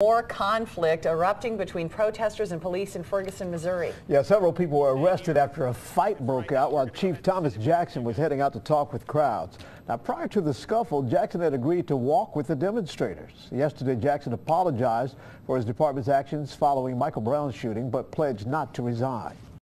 More conflict erupting between protesters and police in Ferguson, Missouri. Yeah, several people were arrested after a fight broke out while Chief Thomas Jackson was heading out to talk with crowds. Now, prior to the scuffle, Jackson had agreed to walk with the demonstrators. Yesterday, Jackson apologized for his department's actions following Michael Brown's shooting, but pledged not to resign.